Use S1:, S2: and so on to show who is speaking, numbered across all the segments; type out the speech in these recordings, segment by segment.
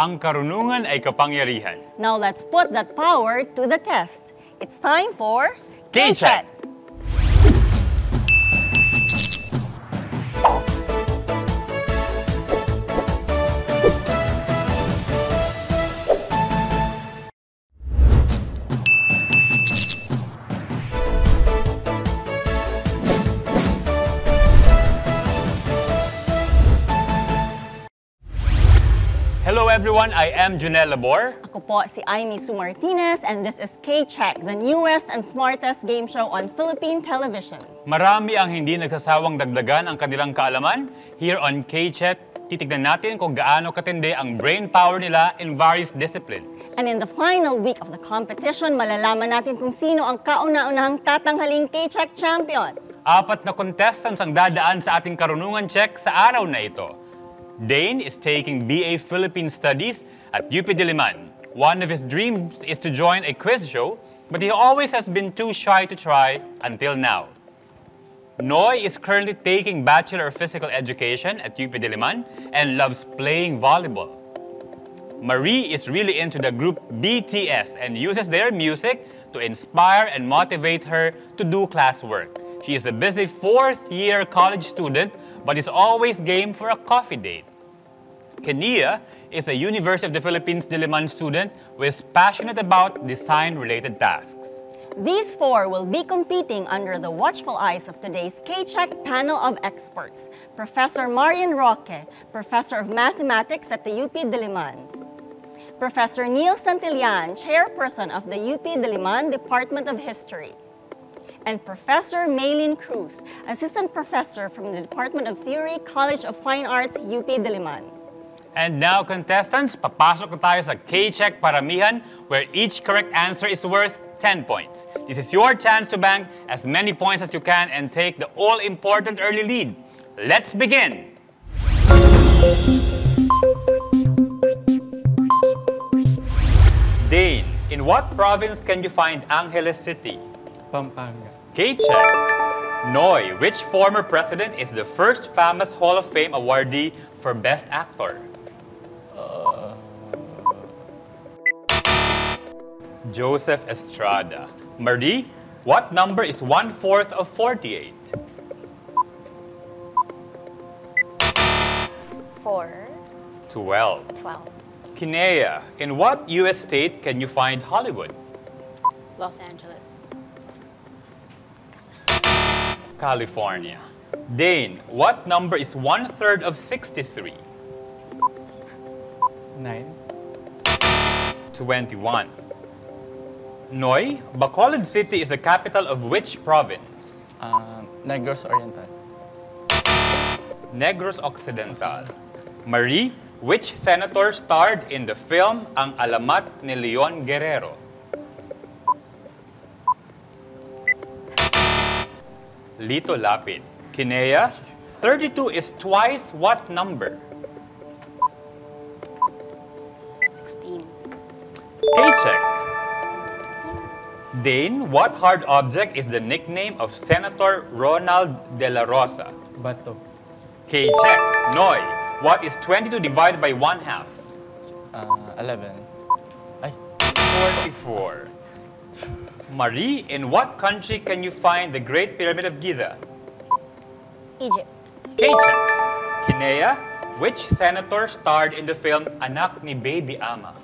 S1: Ang karunungan ay kapangyarihan.
S2: Now let's put that power to the test. It's time for
S1: K-Check. Everyone, I am Junel Labor.
S2: Ako po si Amy Sue Martinez and this is K-Check, the newest and smartest game show on Philippine television.
S1: Marami ang hindi nagsasawang dagdagan ang kanilang kaalaman. Here on K-Chat, titignan natin kung gaano katindi ang brain power nila in various disciplines.
S2: And in the final week of the competition, malalaman natin kung sino ang kauna-unahang tatanghaling K-Check champion.
S1: Apat na contestants ang dadaan sa ating karunungan check sa araw na ito. Dane is taking BA Philippine Studies at UP Diliman. One of his dreams is to join a quiz show, but he always has been too shy to try until now. Noy is currently taking Bachelor of Physical Education at UP Diliman and loves playing volleyball. Marie is really into the group BTS and uses their music to inspire and motivate her to do classwork. She is a busy fourth year college student but is always game for a coffee date. Kenia is a University of the Philippines Diliman student who is passionate about design related tasks.
S2: These four will be competing under the watchful eyes of today's K-Check panel of experts. Professor Marian Roque, Professor of Mathematics at the UP Diliman. Professor Neil Santillan, Chairperson of the UP Diliman Department of History. And Professor Maylin Cruz, Assistant Professor from the Department of Theory, College of Fine Arts, UP Diliman.
S1: And now, contestants, papasok na tayo sa K-Check Paramihan where each correct answer is worth 10 points. This is your chance to bank as many points as you can and take the all-important early lead. Let's begin! Dane, in what province can you find Angeles City?
S3: Pampanga.
S1: K-Check. Noy, which former president is the first famous Hall of Fame awardee for Best Actor? Joseph Estrada. Marie, what number is one-fourth of 48?
S4: Four,
S1: 12.
S4: twelve,
S1: Kinea, in what U.S. state can you find Hollywood?
S4: Los Angeles.
S1: California. Dane, what number is one-third of 63?
S3: Nine.
S1: 21. Noy, Bacolod City is the capital of which province?
S3: Uh, Negros Oriental.
S1: Negros Occidental. Marie, which senator starred in the film Ang Alamat ni Leon Guerrero? Lito Lapid. Kinea, 32 is twice what number?
S4: Sixteen.
S1: K-check. Dane, what hard object is the nickname of Senator Ronald De La Rosa?
S3: Bato.
S1: K-check. Noy, what is 22 divided by 1 half?
S3: Uh, 11. Ay,
S1: 44. Marie, in what country can you find the Great Pyramid of Giza?
S4: Egypt.
S1: K-check. Kinea, which senator starred in the film Anak ni Baby Ama?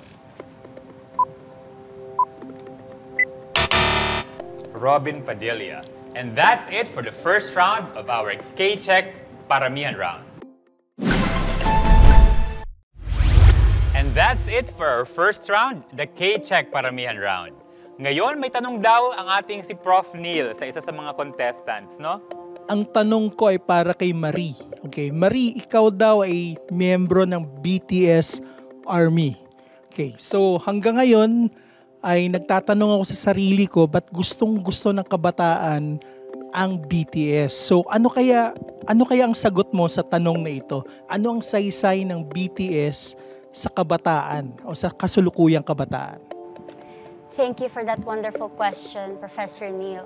S1: Robin Padilla. And that's it for the first round of our K-check Paramihan round. And that's it for our first round, the K-check Paramihan round. Ngayon, may tanong daw ang ating si Prof. Neil sa isa sa mga contestants, no?
S5: ang tanong ko ay para kay Marie. Okay, Marie, ikaw daw ay miyembro ng BTS Army. Okay, so hanggang ngayon ay nagtatanong ako sa sarili ko ba't gustong gusto ng kabataan ang BTS. So ano kaya ano kaya ang sagot mo sa tanong na ito? Ano ang saysay ng BTS sa kabataan o sa kasulukuyang kabataan?
S4: Thank you for that wonderful question, Professor Neil.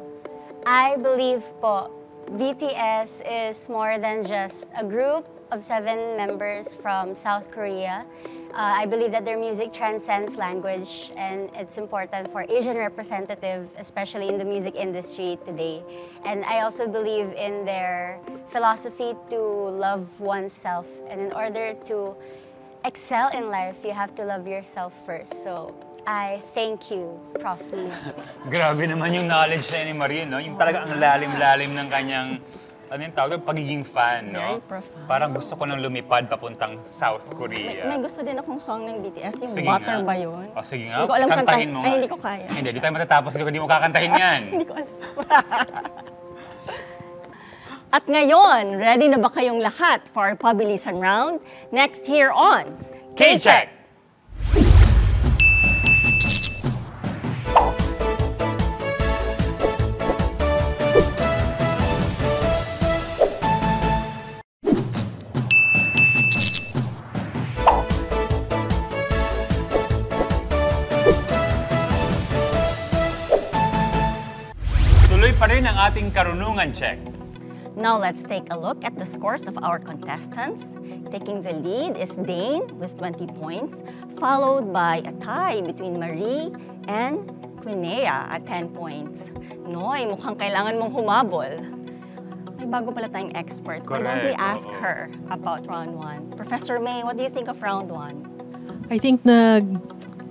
S4: I believe po, BTS is more than just a group of seven members from South Korea. Uh, I believe that their music transcends language and it's important for Asian representative, especially in the music industry today. And I also believe in their philosophy to love oneself. And in order to excel in life, you have to love yourself first. So I thank you, Prof. Lee.
S1: Grabe naman yung knowledge ni Marie, no? Yung talaga ang lalim-lalim ng kanyang, ano yung tawag, doon? pagiging fan, no?
S2: Very profound.
S1: Parang gusto ko nang lumipad papuntang South
S2: May,
S1: Korea.
S2: may gusto din akong song ng BTS, yung
S1: Sige
S2: Butter
S1: nga.
S2: ba yun?
S1: O, sige nga.
S2: Hindi ko alam
S1: Kantahin
S2: kantahin.
S1: mo
S2: Ay,
S1: nga.
S2: hindi ko kaya.
S1: Hindi, di tayo matatapos kung hindi mo kakantahin yan.
S2: Hindi ko alam. At ngayon, ready na ba kayong lahat for our pabilisan round? Next here on
S1: K-Check! Ating karunungan check.
S2: Now let's take a look at the scores of our contestants. Taking the lead is Dane with 20 points, followed by a tie between Marie and Quinea at 10 points. Noy, mukhang kailangan mong humabol. May bago pala tayong expert. Why don't we
S1: Correct,
S2: ask
S1: oo.
S2: her about round one? Professor May, what do you think of round one?
S6: I think nag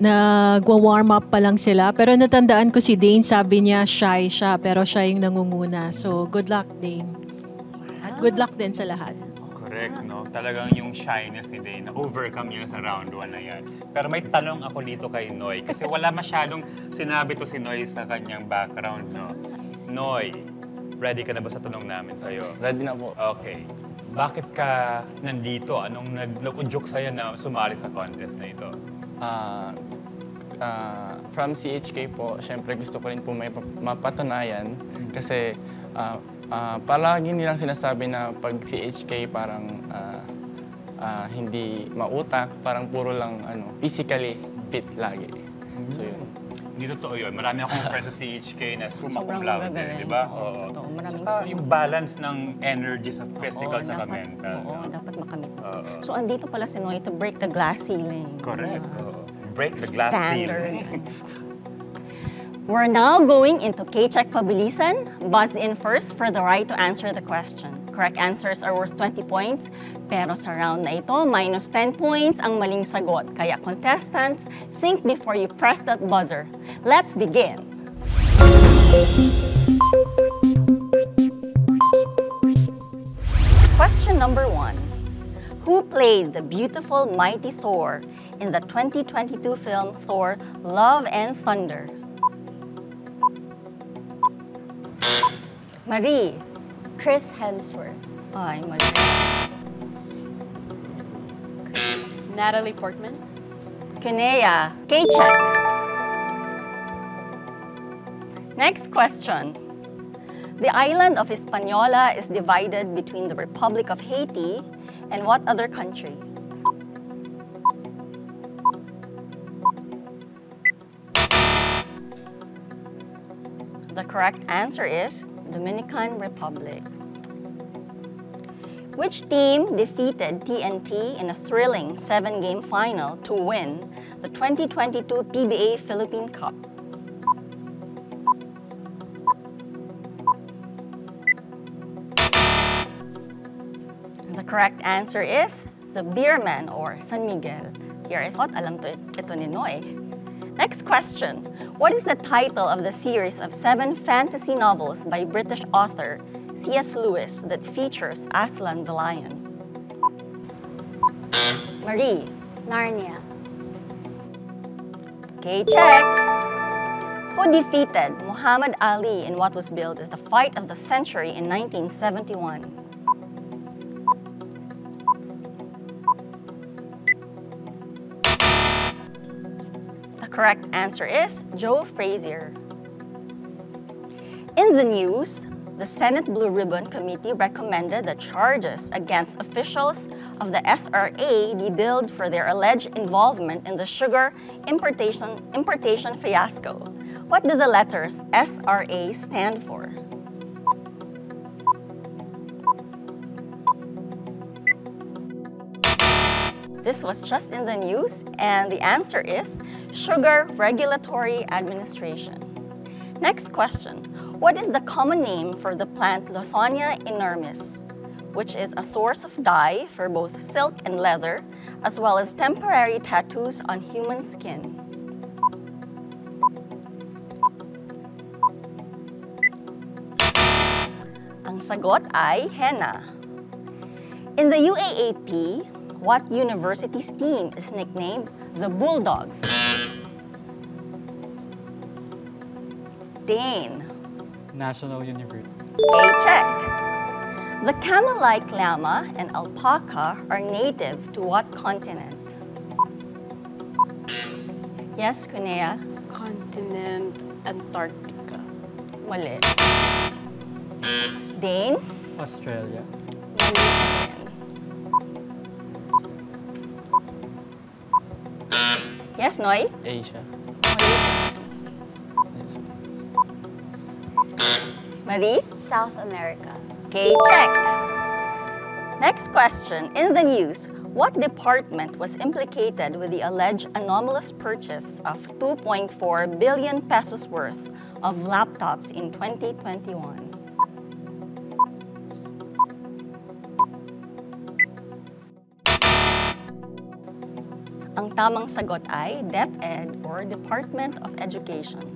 S6: nagwa-warm up pa lang sila. Pero natandaan ko si Dane, sabi niya shy siya, pero siya yung nangunguna. So, good luck, Dane. At good luck din sa lahat.
S1: Correct, no? Talagang yung shyness ni Dane, na-overcome niya sa round 1 na yan. Pero may tanong ako dito kay Noy, kasi wala masyadong sinabi to si Noy sa kanyang background, no? Noy, ready ka na ba sa tanong namin sa'yo?
S3: Ready na po.
S1: Okay. Bakit ka nandito? Anong nag- nag-udyok sa'yo na sumali sa contest na ito?
S3: Ah, ah, from CHK po, syempre gusto ko rin po may pa- mapatunayan kasi ah, ah, palagi nilang sinasabi na pag CHK parang ah, ah, hindi mautak, parang puro lang ano, physically fit lagi. So yun.
S1: Hindi totoo yun. Marami akong friends sa CHK na summa cum laude, di ba?
S2: Oo, totoo. Maraming
S1: Tsaka yung balance ng energy sa physical sa
S2: dapat-
S1: mental.
S2: Oo,
S1: no?
S2: dapat makamit.
S1: Oo.
S2: So, andito pala si Noy to break the glass ceiling.
S1: Correct. oo. Break the glass
S2: Standard.
S1: ceiling.
S2: We're now going into K-Check Pabilisan. Buzz in first for the right to answer the question. Correct answers are worth 20 points, pero sa round na ito, minus 10 points ang maling sagot. Kaya contestants, think before you press that buzzer. Let's begin. Question number one. Who played the beautiful mighty Thor in the 2022 film Thor Love and Thunder? Marie.
S4: Chris Hemsworth.
S2: Ay, Marie.
S7: Natalie Portman.
S2: Kinea. K-check. Next question. The island of Hispaniola is divided between the Republic of Haiti and what other country? The correct answer is Dominican Republic. Which team defeated TNT in a thrilling seven game final to win the 2022 PBA Philippine Cup? The correct answer is the Beerman or San Miguel. Here, I thought alam to ito ni Noy. Next question. What is the title of the series of seven fantasy novels by British author C.S. Lewis that features Aslan the Lion? Marie.
S4: Narnia.
S2: Okay, check. Who defeated Muhammad Ali in what was billed as the fight of the century in 1971? Correct answer is Joe Frazier. In the news, the Senate Blue Ribbon Committee recommended that charges against officials of the SRA be billed for their alleged involvement in the sugar importation, importation fiasco. What do the letters SRA stand for? This was just in the news, and the answer is Sugar Regulatory Administration. Next question. What is the common name for the plant Lawsonia inermis, which is a source of dye for both silk and leather, as well as temporary tattoos on human skin? Ang sagot ay henna. In the UAAP, what university's team is nicknamed the Bulldogs? Dane.
S8: National University.
S2: A check. The camel-like llama and alpaca are native to what continent? Yes, Kunea.
S7: Continent Antarctica.
S2: Mali. Dane.
S8: Australia.
S2: Yes, Noy.
S3: Asia. Yes.
S2: Marie.
S4: South America.
S2: Okay, check. Next question. In the news, what department was implicated with the alleged anomalous purchase of 2.4 billion pesos worth of laptops in 2021? Ang tamang sagot ay DepEd or Department of Education.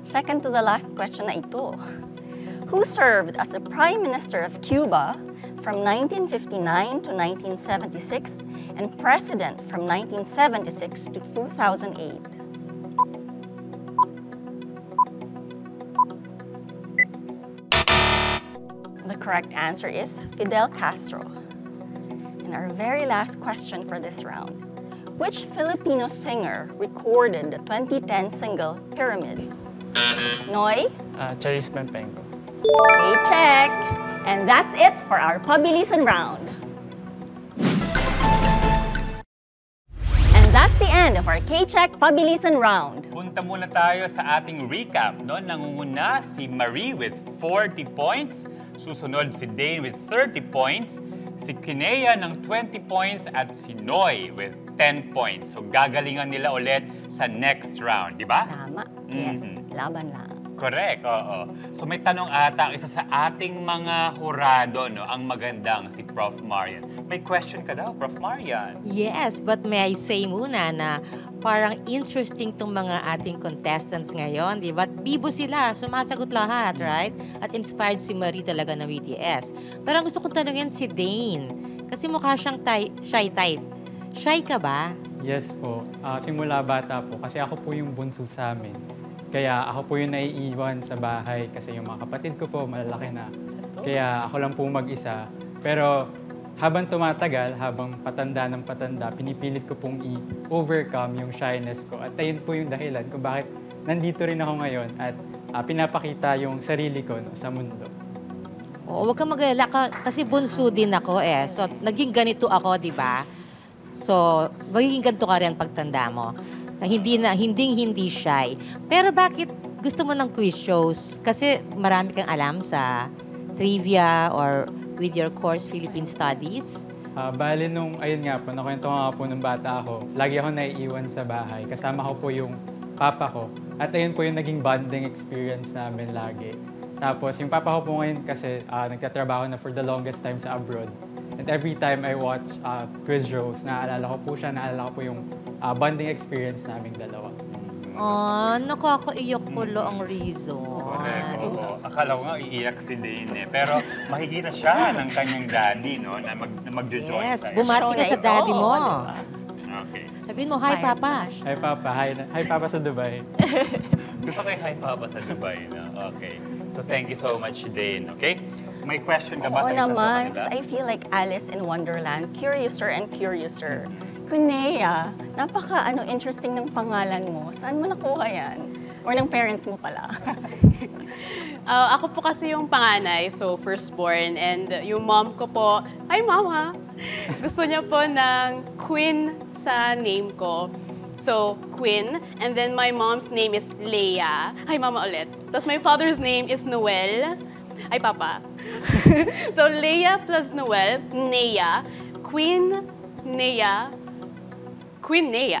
S2: Second to the last question na ito. Who served as the Prime Minister of Cuba from 1959 to 1976 and President from 1976 to 2008? The correct answer is Fidel Castro. And our very last question for this round. Which Filipino singer recorded the 2010 single Pyramid? Noy?
S3: Ah, Charis Pempenko.
S2: Okay, check. And that's it for our Pabilisan round. And that's the end of our K-Check Pabilisan round.
S1: Punta muna tayo sa ating recap. No? Nangunguna si Marie with 40 points. Susunod si Dane with 30 points. Si Kinea ng 20 points at si Noy with 10 points. So gagalingan nila ulit sa next round, di ba?
S2: Tama. Yes,
S1: Mhm.
S2: laban lang.
S1: Correct, oo. So may tanong ata ang isa sa ating mga hurado, no? ang magandang si Prof. Marian. May question ka daw, Prof. Marian.
S9: Yes, but may I say muna na parang interesting tong mga ating contestants ngayon, di ba? Bibo sila, sumasagot lahat, right? At inspired si Marie talaga ng BTS. Pero ang gusto kong tanungin si Dane, kasi mukha siyang ty- shy type. Shy ka ba?
S8: Yes po. Ah, simula bata po. Kasi ako po yung bunso sa amin. Kaya ako po yung naiiwan sa bahay kasi yung mga kapatid ko po malalaki na. Kaya ako lang po mag-isa. Pero habang tumatagal, habang patanda ng patanda, pinipilit ko pong i-overcome yung shyness ko. At ayun po yung dahilan kung bakit nandito rin ako ngayon at ah, pinapakita yung sarili ko no, sa mundo.
S9: Oo, huwag kang mag-alala ka, kasi bunso din ako eh. So, naging ganito ako, di ba? So, magiging ganito ka rin pagtanda mo. Na hindi na, hindi hindi shy. Pero bakit gusto mo ng quiz shows? Kasi marami kang alam sa trivia or with your course Philippine Studies.
S8: Ah, bali nung, ayun nga po, nakwento nga po nung bata ako, lagi ako naiiwan sa bahay. Kasama ko po yung papa ko. At ayun po yung naging bonding experience namin lagi. Tapos yung papa ko po ngayon kasi ah, nagtatrabaho na for the longest time sa abroad. And every time I watch ah, quiz shows, naaalala ko po siya, naaalala ko po yung ah, bonding experience naming dalawa.
S9: Oh, nakakaiyak ko lo ang reason.
S1: Correct, oo. Akala ko nga iiyak si Dane eh. Pero makikita siya ng kanyang daddy, no? Na, mag, na magjo-join
S9: Yes,
S1: tayo.
S9: bumati ka
S2: na
S9: sa daddy mo.
S1: Okay.
S9: Sabihin mo, hi papa.
S8: Hi Papa, hi, hi Papa sa Dubai.
S1: Gusto ko yung hi papa sa Dubai, no? Okay. So thank you so much, Dane, okay? May question ka ba
S2: Oo
S1: sa isa sa
S2: naman,
S1: kanila?
S2: because I feel like Alice in Wonderland, curiouser and curiouser. Kunea, napaka ano interesting ng pangalan mo. Saan mo nakuha yan? Or ng parents mo pala?
S7: Uh, ako po kasi yung panganay, so firstborn. And yung mom ko po, hi mama! Gusto niya po ng Queen sa name ko. So, Queen. And then my mom's name is Leia. Hi mama ulit. Tapos my father's name is Noel. Ay papa. so, Leia plus Noel, Nea. Queen Nea, Queen Nea.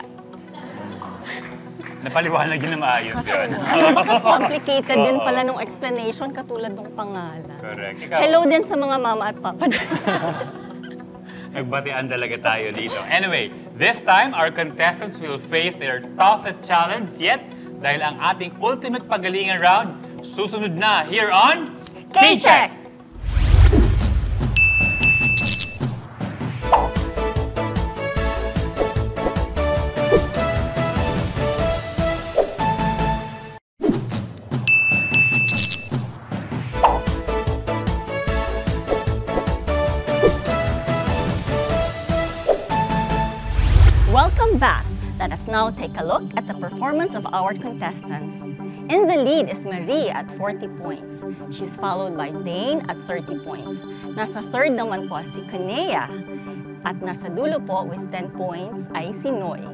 S1: Napaliwanag yun na maayos yun.
S2: Complicated din pala nung explanation katulad ng pangalan.
S1: Correct. Ikaw,
S2: Hello din sa mga mama at papa.
S1: nagbatian talaga tayo dito. Anyway, this time, our contestants will face their toughest challenge yet dahil ang ating ultimate pagalingan round susunod na here on
S2: K-Check! Welcome back. Let us now take a look at the performance of our contestants. In the lead is Marie at 40 points. She's followed by Dane at 30 points. Nasa third naman po si Kunea. At nasa dulo po with 10 points ay si Noy.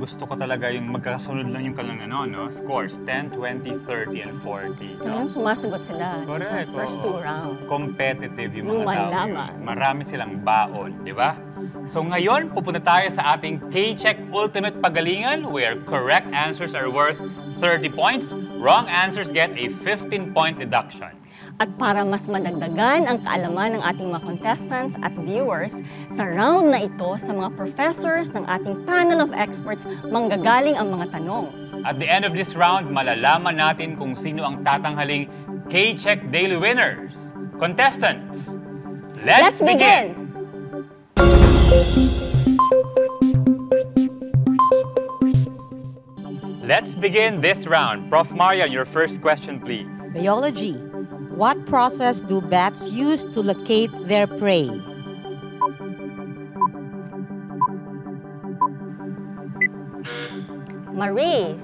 S1: Gusto ko talaga yung magkakasunod lang yung kalang ano, no? Scores, 10, 20, 30, and 40. No?
S2: Talagang sumasagot sila
S1: Correct.
S2: sa first
S1: oo.
S2: two rounds.
S1: Competitive yung mga tao.
S2: Luman-laman.
S1: yun. Marami silang baon, di ba? So ngayon, pupunta tayo sa ating K-Check Ultimate Pagalingan where correct answers are worth 30 points, wrong answers get a 15-point deduction.
S2: At para mas madagdagan ang kaalaman ng ating mga contestants at viewers, sa round na ito sa mga professors ng ating panel of experts, manggagaling ang mga tanong.
S1: At the end of this round, malalaman natin kung sino ang tatanghaling K-Check Daily winners. Contestants, let's,
S2: Let's begin!
S1: Let's begin this round. Prof. Marian, your first question, please.
S9: Biology. What process do bats use to locate their prey?
S2: Marie,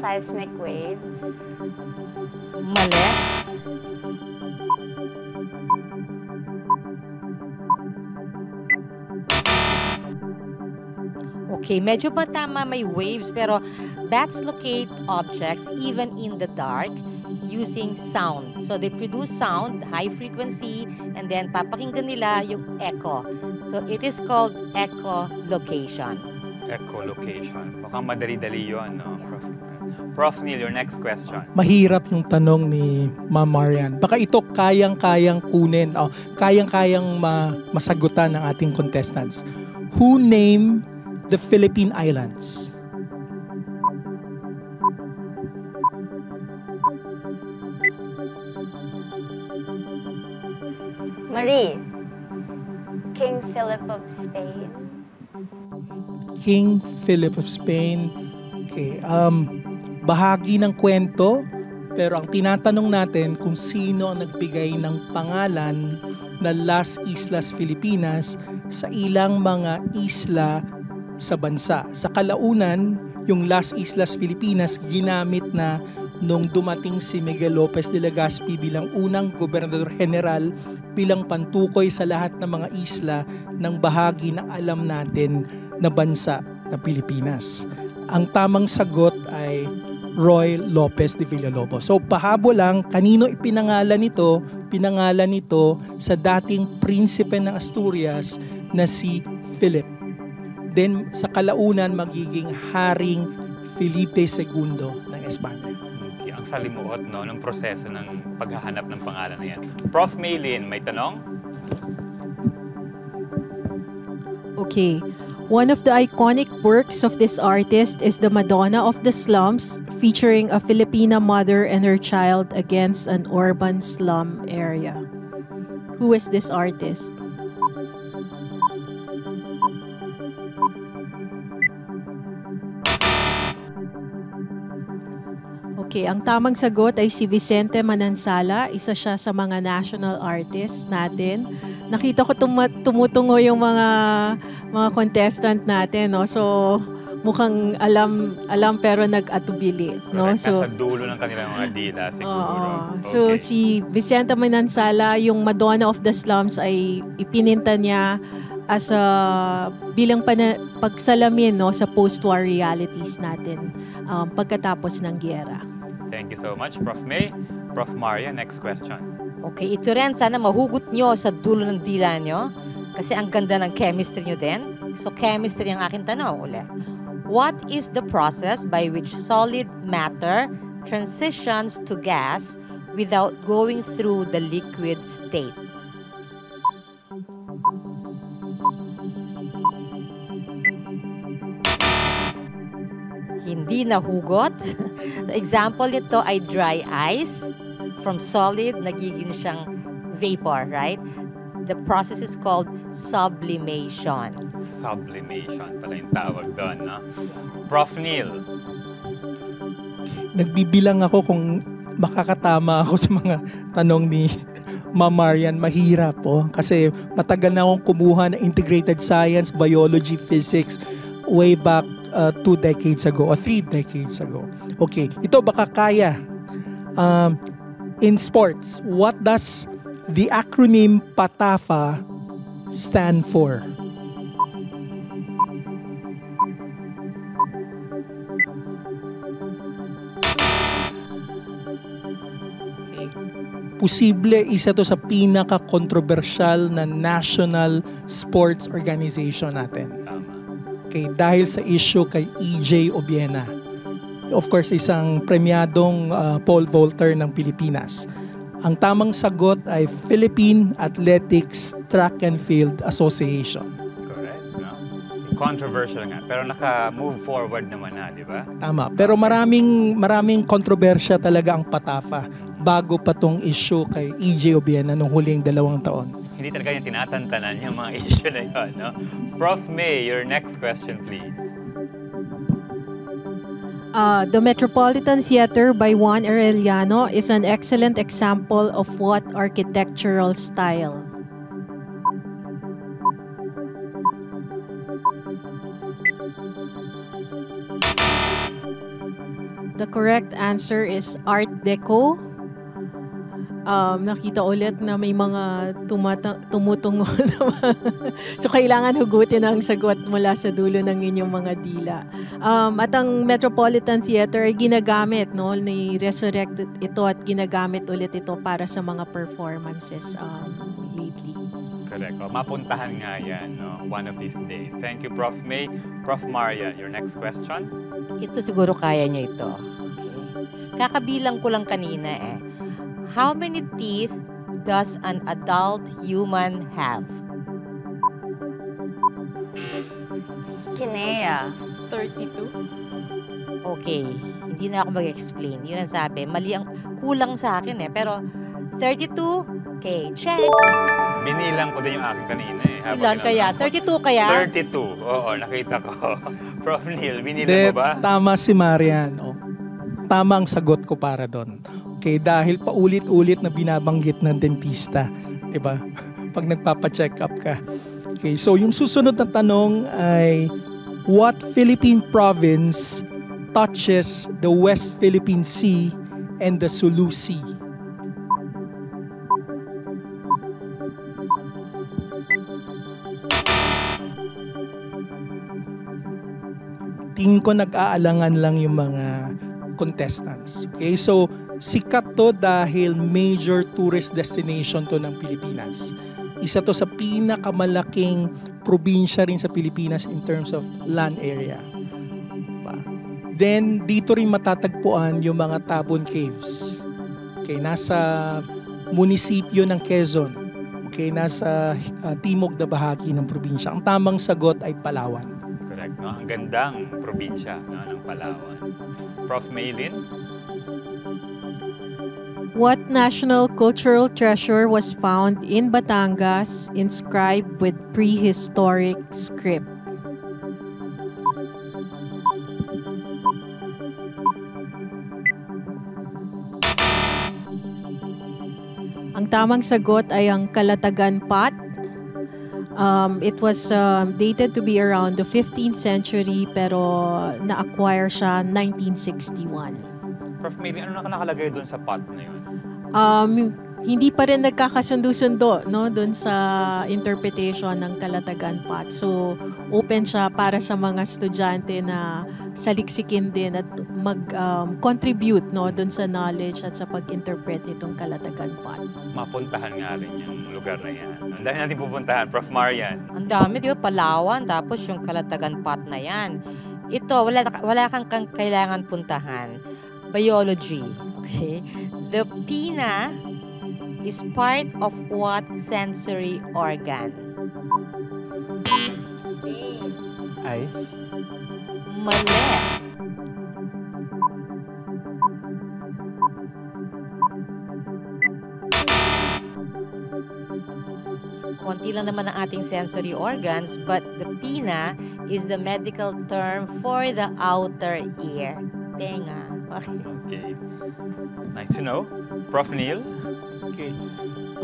S4: Seismic waves.
S9: Mali. Okay, medyo matama may waves pero bats locate objects even in the dark using sound. So they produce sound, high frequency, and then papakinggan nila yung echo. So it is called echolocation.
S1: Echolocation. Mukhang madali-dali yun, no? Prof. Prof. Neil, your next question.
S5: Mahirap yung tanong ni Ma'am Marian. Baka ito kayang-kayang kunin, o kayang-kayang ma- masagutan ng ating contestants. Who named the Philippine Islands?
S2: Marie,
S4: King Philip of Spain.
S5: King Philip of Spain. Okay, um, bahagi ng kwento, pero ang tinatanong natin kung sino ang nagbigay ng pangalan na Las Islas Filipinas sa ilang mga isla sa bansa. Sa kalaunan, yung Las Islas Filipinas ginamit na nung dumating si Miguel Lopez de Legazpi bilang unang gobernador general bilang pantukoy sa lahat ng mga isla ng bahagi na alam natin na bansa na Pilipinas. Ang tamang sagot ay Roy Lopez de Villalobos. So pahabo lang, kanino ipinangalan ito? Pinangalan ito sa dating prinsipe ng Asturias na si Philip. Then sa kalaunan magiging Haring Felipe II ng Espanya.
S1: Okay, ang salimuot, no, ng proseso ng paghahanap ng pangalan na yan. Prof. Maylin, may tanong?
S6: Okay. One of the iconic works of this artist is the Madonna of the Slums, featuring a Filipina mother and her child against an urban slum area. Who is this artist? Okay, ang tamang sagot ay si Vicente Manansala. Isa siya sa mga national artists natin. Nakita ko tuma- tumutungo yung mga mga contestant natin, no? So, mukhang alam alam pero nag-atubili, no?
S1: Correct,
S6: So,
S1: nasa dulo ng kanilang mga dila, siguro.
S6: So
S1: Okay.
S6: si Vicente Manansala, yung Madonna of the Slums ay ipininta niya as a bilang pana, pagsalamin no sa post-war realities natin um, pagkatapos ng giyera.
S1: Thank you so much, Prof. May. Prof. Maria, next question.
S9: Okay, ito rin sana mahugot nyo sa dulo ng dila nyo kasi ang ganda ng chemistry nyo din. So chemistry ang aking tanong ulit. What is the process by which solid matter transitions to gas without going through the liquid state? Hindi nahugot. Example nito ay dry ice. From solid, nagiging siyang vapor, right? The process is called sublimation.
S1: Sublimation pala yung tawag doon, no? Prof. Neil,
S5: Nagbibilang ako kung makakatama ako sa mga tanong ni Ma'am Marian. Mahirap po. Kasi matagal na akong kumuha ng integrated science, biology, physics way back uh, two decades ago or three decades ago. Okay, ito baka kaya. Um, in sports, what does the acronym PATAFA stand for? Okay. Posible isa to sa pinaka-controversial na national sports organization natin. Okay, dahil sa issue kay EJ Obiena. Of course, isang premyadong uh, pole vaulter ng Pilipinas. Ang tamang sagot ay Philippine Athletics Track and Field Association.
S1: Correct, no? Controversial nga, pero naka-move forward naman na, di ba?
S5: Tama. Pero maraming maraming kontrobersya talaga ang patafa bago pa tong issue kay EJ Obiena nung huling dalawang taon.
S1: Hindi talaga yung tinatantanan yung mga issue na yun, no? Prof. May, your next question, please.
S6: Uh, the Metropolitan Theater by Juan Arellano is an excellent example of what architectural style? The correct answer is Art Deco. Um, nakita ulit na may mga tumata- tumutungo na mga- so, kailangan hugutin ang sagot mula sa dulo ng inyong mga dila. Um, at ang Metropolitan Theater ay ginagamit, no? Ni-resurrect ito at ginagamit ulit ito para sa mga performances um, lately.
S1: Correct. O, mapuntahan nga yan, no? One of these days. Thank you, Prof. May. Prof. Maria, your next question?
S9: Ito siguro kaya niya ito. Okay. Kakabilang ko lang kanina eh. How many teeth does an adult human have?
S2: Kinea.
S7: 32.
S9: Okay, hindi na ako mag-explain. Yun ang sabi. Mali ang kulang sa akin eh. Pero 32, okay, check.
S1: Binilang ko din yung akin kanina eh. habang
S9: Ilan kaya?
S1: tinanong
S9: 32
S1: ko.
S9: kaya?
S1: 32. Oo, nakita ko. Prof. Neil, binilang
S5: De,
S1: mo ba?
S5: tama si Marian. Oh. Tama ang sagot ko para doon. Okay, dahil paulit-ulit na binabanggit ng dentista. 'di ba? Pag nagpapa-check up ka. Okay, so yung susunod na tanong ay what Philippine province touches the West Philippine Sea and the Sulu Sea? tingin ko nag-aalangan lang yung mga contestants. Okay, so sikat to dahil major tourist destination to ng Pilipinas. Isa to sa pinakamalaking probinsya rin sa Pilipinas in terms of land area. Diba? Then, dito rin matatagpuan yung mga Tabon Caves. Okay, nasa munisipyo ng Quezon. Okay, nasa uh, timog na bahagi ng probinsya. Ang tamang sagot ay Palawan.
S1: No? Ang gandang probinsya no, ng Palawan. Prof. Maylin?
S6: What national cultural treasure was found in Batangas inscribed with prehistoric script? Ang tamang sagot ay ang Kalatagan Pot. Um, it was um, dated to be around the 15th century pero na-acquire siya 1961.
S1: Prof. Maylin, ano na nakalagay doon sa pot na yun?
S6: um, hindi pa rin nagkakasundo-sundo no doon sa interpretation ng Kalatagan Pot. So open siya para sa mga estudyante na saliksikin din at mag-contribute no doon sa knowledge at sa pag-interpret nitong Kalatagan Pot.
S1: Mapuntahan nga rin yung lugar na yan. Ang dami natin pupuntahan. Prof. Marian.
S9: Ang dami, di ba? Palawan, tapos yung Kalatagan Pot na yan. Ito, wala, wala kang, kang kailangan puntahan. Biology. Okay? The PINA is part of what sensory organ?
S8: Ice.
S9: Mali. Konti lang naman ang ating sensory organs, but the PINA is the medical term for the outer ear. Tenga. Okay.
S1: Okay. Nice to know. Prof. Neil.
S5: Okay.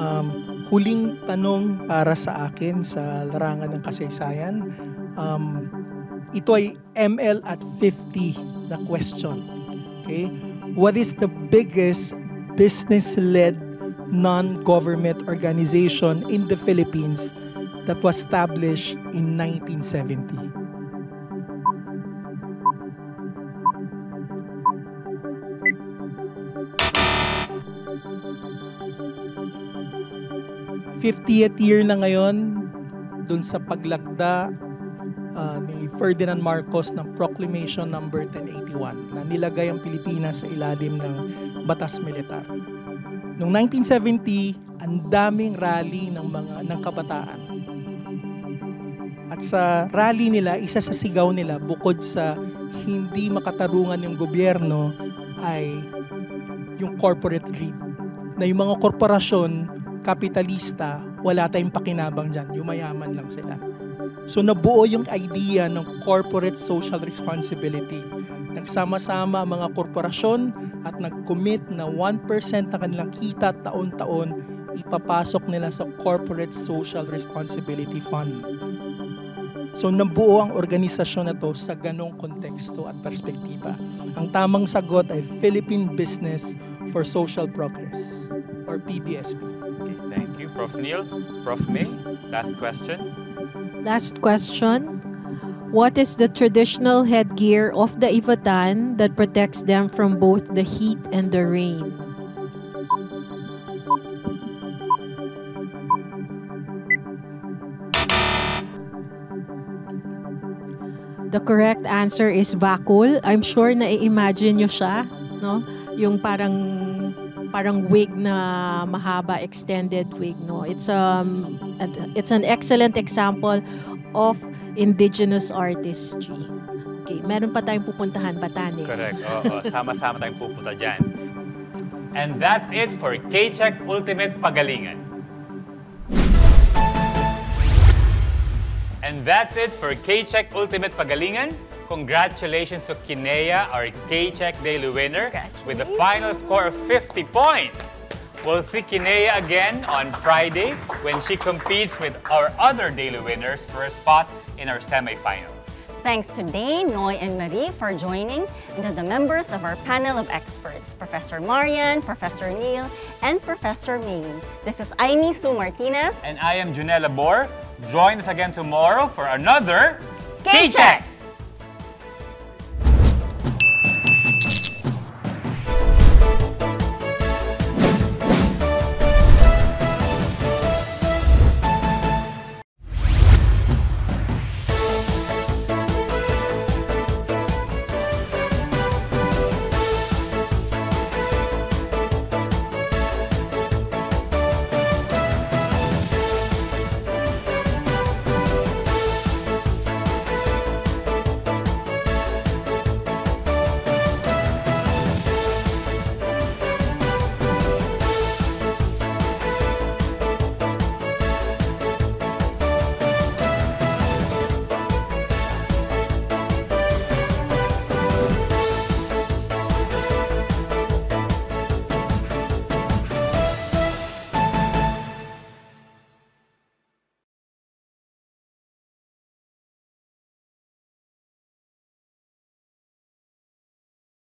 S5: Um, huling tanong para sa akin sa larangan ng kasaysayan. Um, ito ay ML at 50 na question. Okay? What is the biggest business-led non-government organization in the Philippines that was established in 1970? Fiftieth year na ngayon dun sa paglagda ah, ni Ferdinand Marcos ng Proclamation number 1081 na nilagay ang Pilipinas sa ilalim ng batas militar. Noong 1970, ang daming rally ng mga ng kabataan. At sa rally nila, isa sa sigaw nila bukod sa hindi makatarungan yung gobyerno ay yung corporate greed. Na yung mga korporasyon, kapitalista, wala tayong pakinabang dyan. Yumayaman lang sila. So nabuo yung idea ng corporate social responsibility. Nagsama-sama ang mga korporasyon at nag-commit na 1% na kanilang kita taon-taon ipapasok nila sa Corporate Social Responsibility Fund. So nabuo ang organisasyon na to sa ganong konteksto at perspektiba. Ang tamang sagot ay Philippine Business for Social Progress or PBSP.
S1: Prof. Neil. Prof. May. Last question.
S6: Last question. What is the traditional headgear of the Ivatan that protects them from both the heat and the rain? The correct answer is bakul. I'm sure na i-imagine nyo siya, no? Yung parang parang wig na mahaba, extended wig, no? It's um it's an excellent example of indigenous artistry. Okay, meron pa tayong pupuntahan, Batanes.
S1: Correct. Oo, sama-sama tayong pupunta dyan. And that's it for K-Check Ultimate Pagalingan. And that's it for K-Check Ultimate Pagalingan. Congratulations to Kinea, our K-Check Daily winner, with a final score of 50 points. We'll see Kinea again on Friday when she competes with our other daily winners for a spot in our semifinals.
S2: Thanks to Dane, Noy, and Marie for joining, and to the members of our panel of experts, Professor Marian, Professor Neil, and Professor Ming. This is Aimee Sue Martinez.
S1: And I am Junella Bor. Join us again tomorrow for another
S2: K-Check!